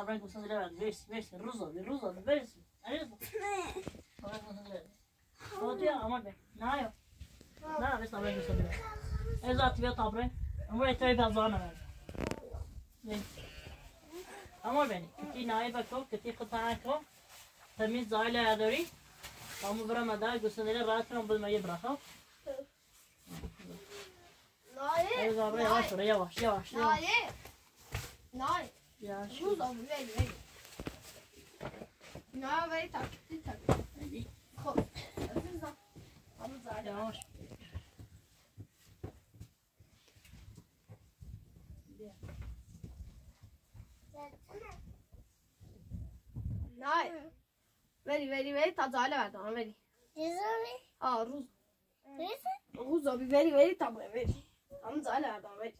یه تبرک گوسفند دیگه بعد برسی برسی روزا بی روزا بی برسی عریض تبرک گوسفند دیگه تو یا امر به نه یا نه بس تبرک گوسفند دیگه از آتی بیا تبرک امر ایتای بازار نه امر بینی کتی نای بکو کتی قطعه کو تمیز زایل اداری Kamu برم ادا گوسفند دیگه راحت کنم بود میگه برخا Nail. از آبره یواش برو Ja, schön. Na, weiter. Hinter mir. Komm. Das ist noch. Vamos lá. Ja, Nein. Veri, veri, veri. Tazale verdi ona veri. Ruzami? Aa, Ruz. Neresi? Ruz abi veri, veri tabi veri. Tazale verdi ona veri.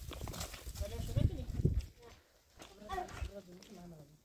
내가 너무 많아가지고.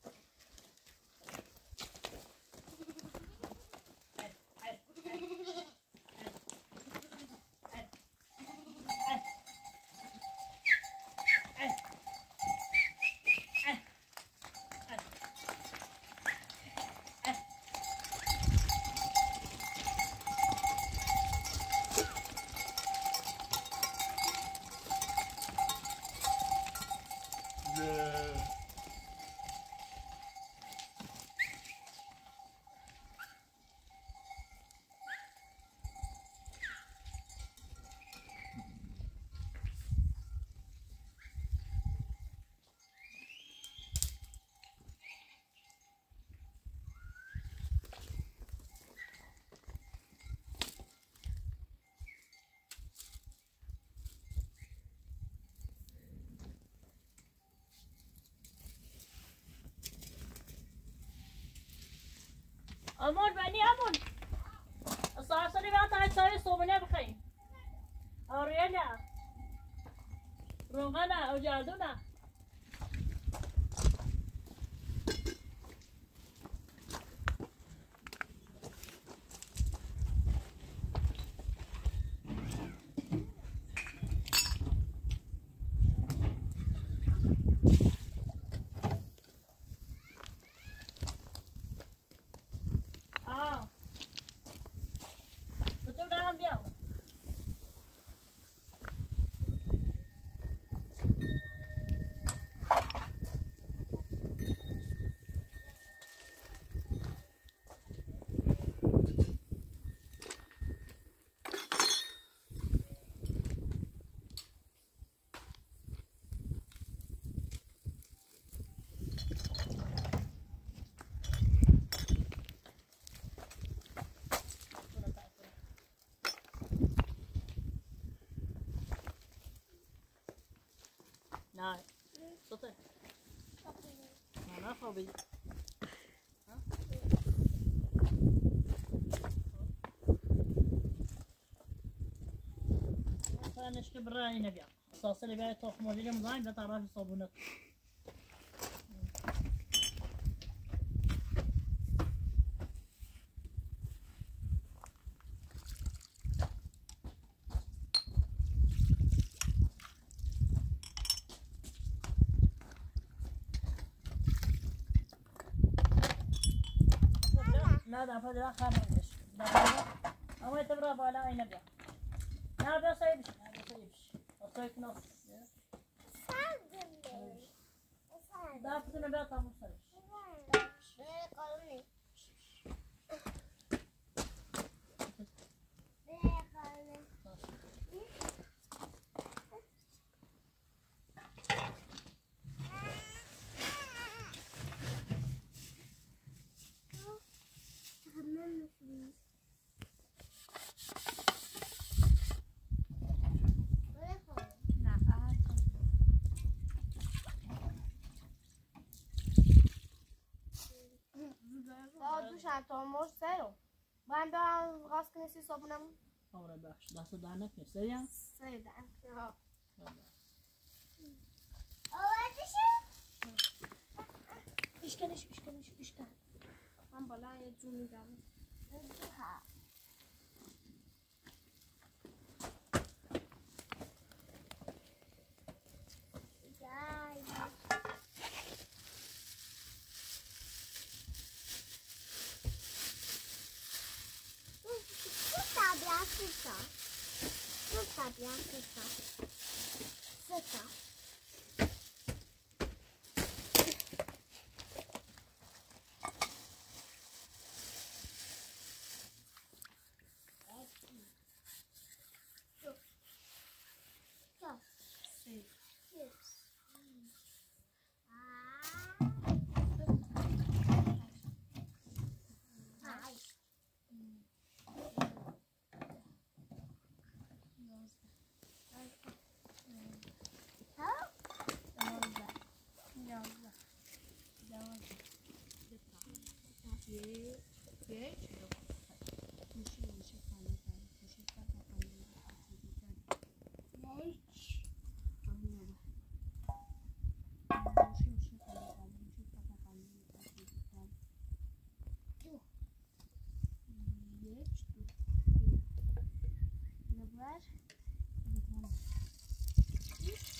امون بني امون الساعة صار بعد تعال تسوي صوبنا بخير أوريلا روغانا أو Nej. Sådär. Annan favorit. أنا اشكي بالراعي نبيع الصلصه اللي بقى تخمر لي رمضان ده ده فدرا خامش ده أما تبرا بالا أي نبيع لا بس يبش لا بس يبش أصيك نص ده فتنا بيع طابور سرش çalışan tomur zero. Ben bir an rastkınesi sabunum. Avra baş. Nasıl danak ne? Seyan? Seyan. İşkenmiş, işkenmiş, işken. Ben balaya cümle geldim. Ha. 不要这个，这个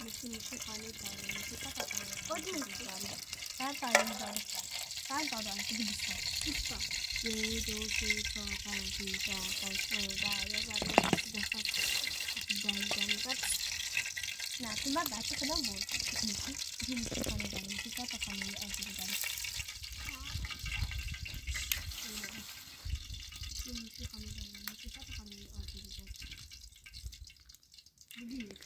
नीचे नीचे पानी डालें नीचे का पानी बहुत नीचे डालें चार पानी डालें चार पानी डालें तो किसका किसका ये दो से चार पानी चार पानी डालें डालें जैसा डाल डालें बस ना तुम बात बात करना बोल नीचे ये नीचे पानी डालें नीचे का पानी ऐसे डालें नीचे पानी डालें नीचे का पानी ऐसे डालें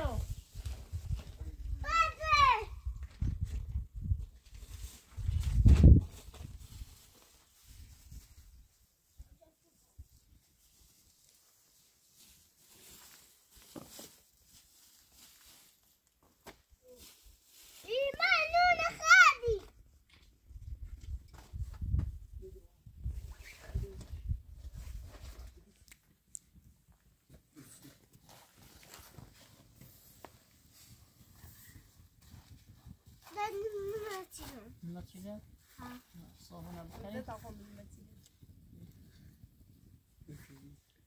matilha? Ah. Só vou na boca. Eu tava com o matilha.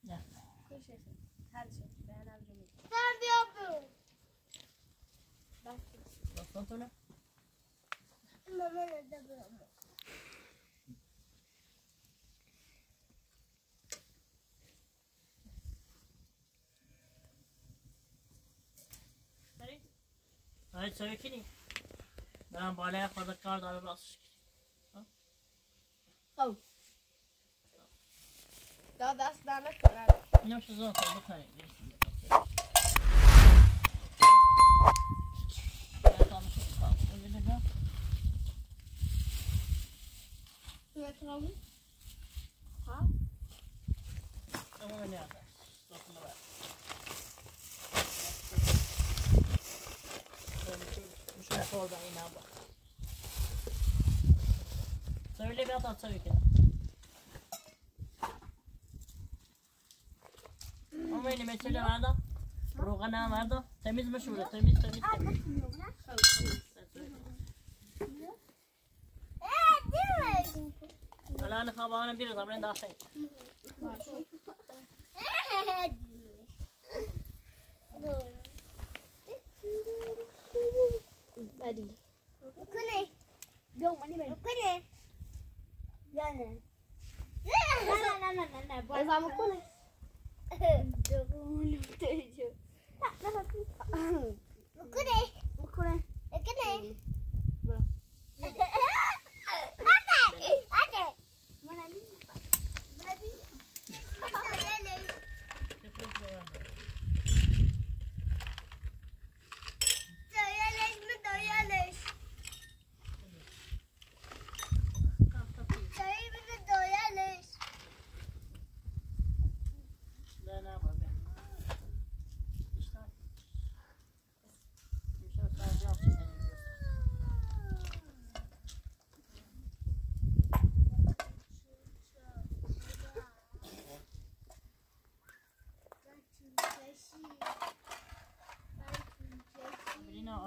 Já. Deixa eu هر شد به هم جمعه سر بیا برو بس بس کنه مامان ده برو آره سوی Ben balaya kadar kar da biraz. Oh. Da das dana kadar. Ne şu zor oldu kare. Ja, trouwens. Ha? Dan gaan we naar. Oradan iner bak. Söyle bir atsa bir kere. Ama yine mesele vardı. Rogana vardı. Temiz mi şurada? Temiz temiz temiz. Sen söyle. Alana kabağına bir کنه نه من می برم کنه نه نه نه نه نه باشه من کنه جوون تو ایو نه نه نه کنه کنه کنه برو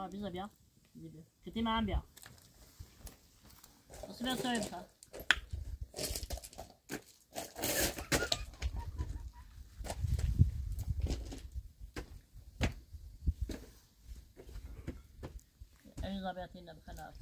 var bisobia gibi. Kötü mambia. Nasıl bir söyleyeyim Elizabeth'in de bir kanal.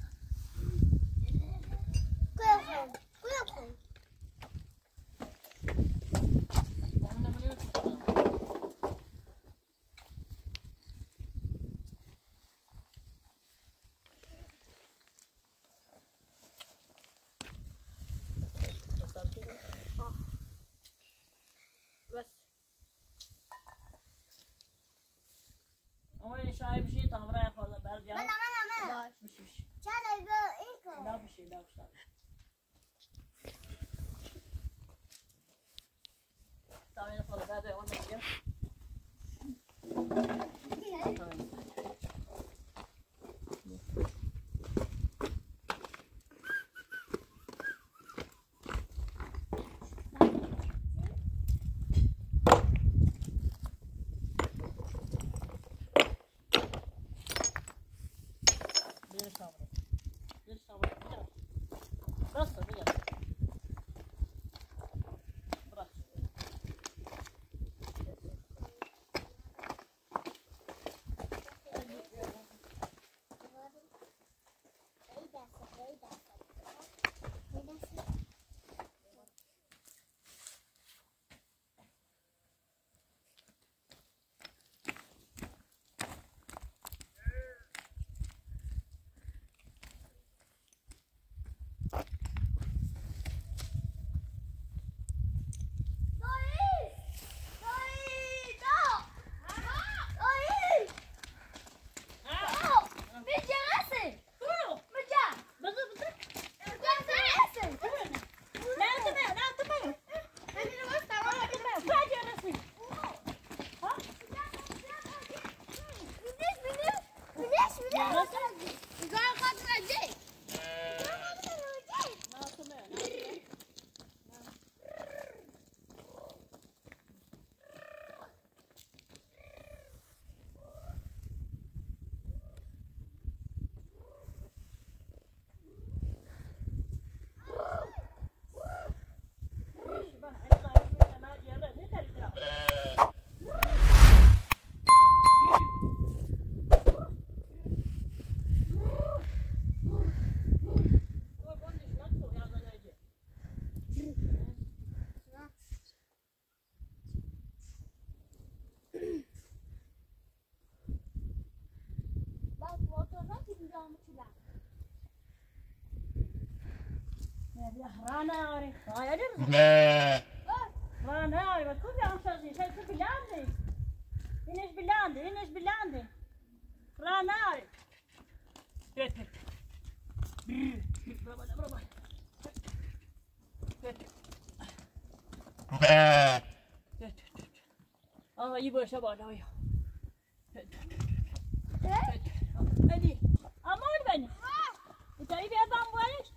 Nee. Rana, wat kun je anders zien? Zijn ze belangrijk? In is belangrijk, in is belangrijk. Rana. Peter. Ah, iyi başa bana ya. Hadi. Aman beni. Bu tabii ben bu arada.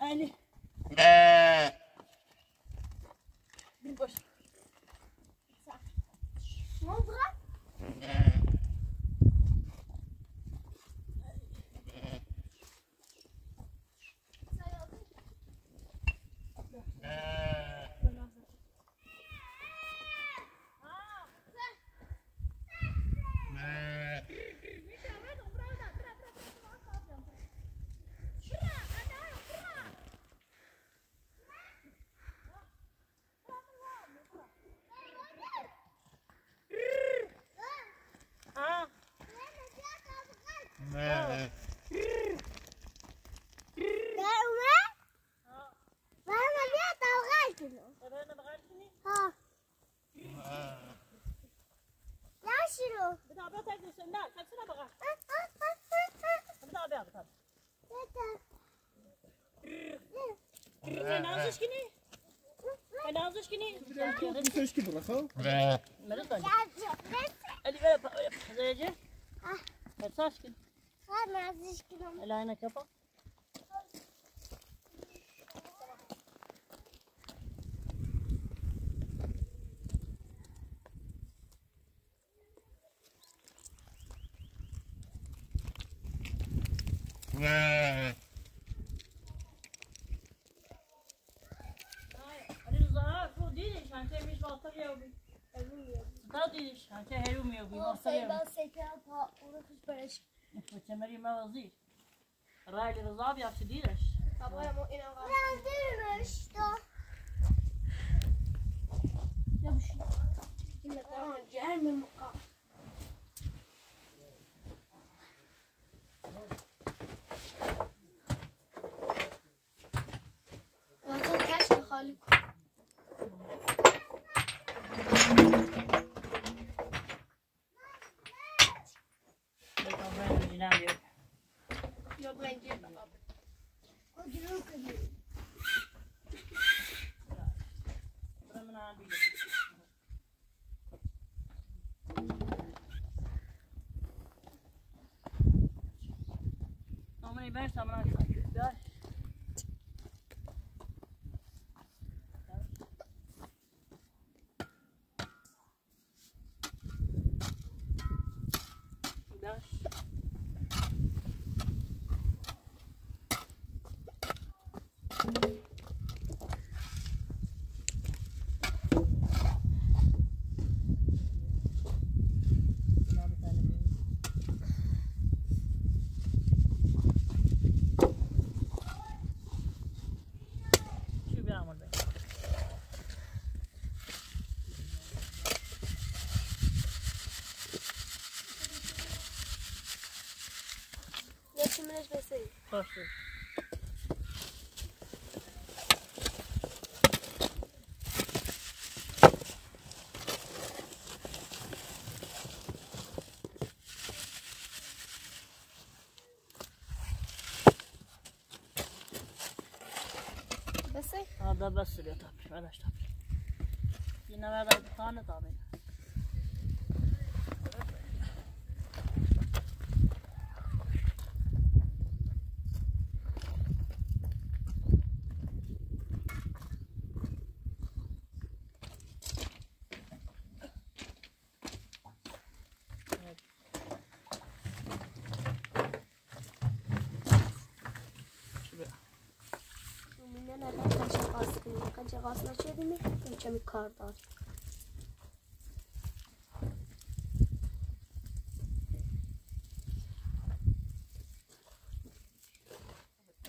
علی باش Montre. ها ah, ah, بتاع بتاع بتاع ah. كان نازش كني كان نازش كني Tuski bırakalım. مرض Ja, zo. Dit. اللي بقى زيجي Ah. هتساشكن Ga maar eens genomen. بریم موازی رای رضا بیا چه دیرش. بابا این آقا رای دیرش تو یه بوشی این عمري بس عمري esmesi. خلاص بس هذا بس اللي طابش بلاش طابش إنما هذا بطانة طابين çıkacağım yukarıdan.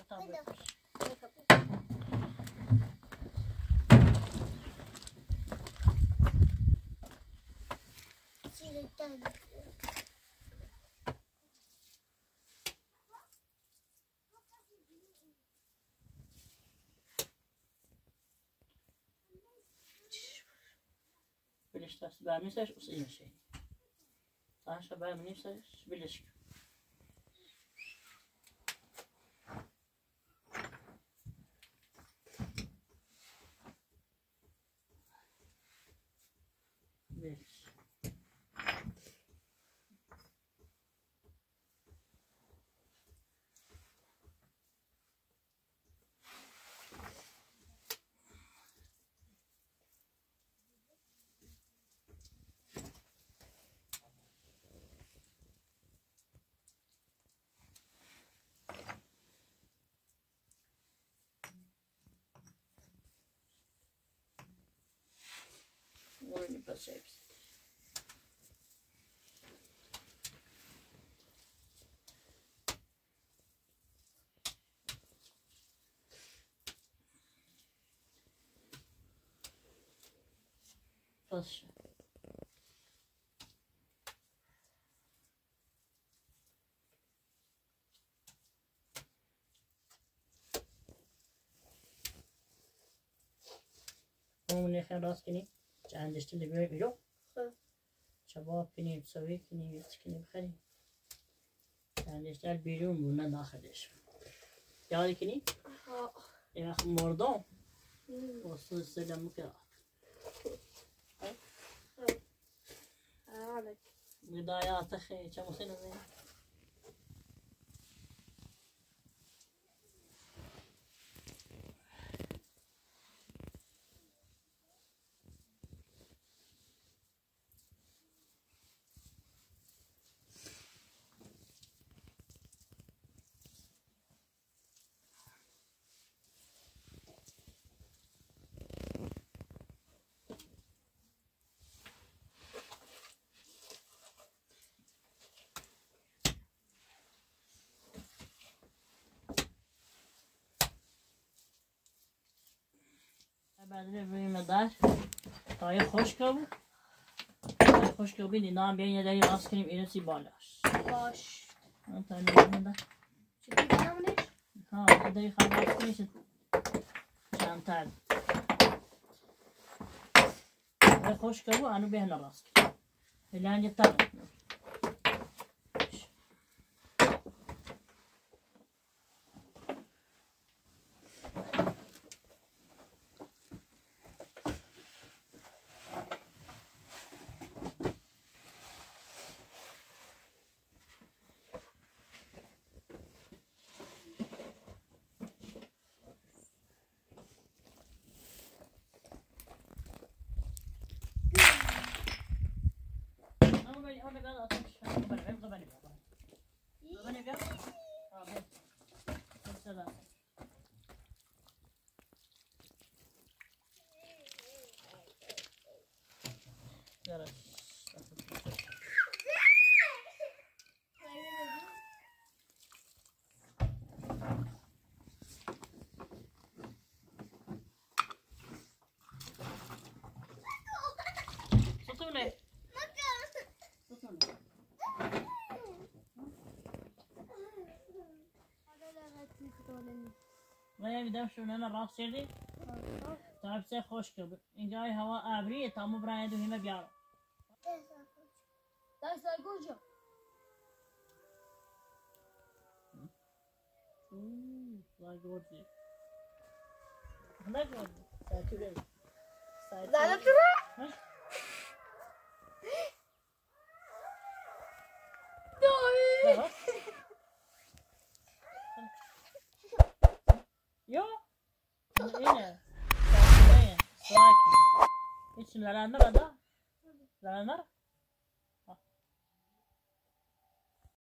Tamam. بلش بس بعمل ساش وصير شيء Taşla ben neyse birleşik. Beş. shapes. Bullshit. Vamos deixar nosso aqui. چند دشتی بیای بیرو خب. شباب کنی بسوی کنی بیست کنی بخری چند دشتی بیرون بونه داخلش. یادی کنی؟ ها یه وقت مردم. وصل سلم که عليك بدايات اخي كم سنه زين بعد روی در تای خشک بود تای خشک بود اینا هم بیاین یه دری راست کنیم. اینو سی بالاش باش. من تای روی در شكل كلامني ها یه دری خواهد راست کنیم. شد چندتر تای خشک بود انو بهنا راست 他没得到他钱他本来就是在里 ولی میدم شونه راست کردی تا سه خوش کرد اینجا هوا ابریه تا مو برای دو همه بیارم دايس gördü? Sakin ol. Sakin لا لا. ترى Ha? Yo. Yine. Sakin. Sakin. İçimler anlar da. Anlar.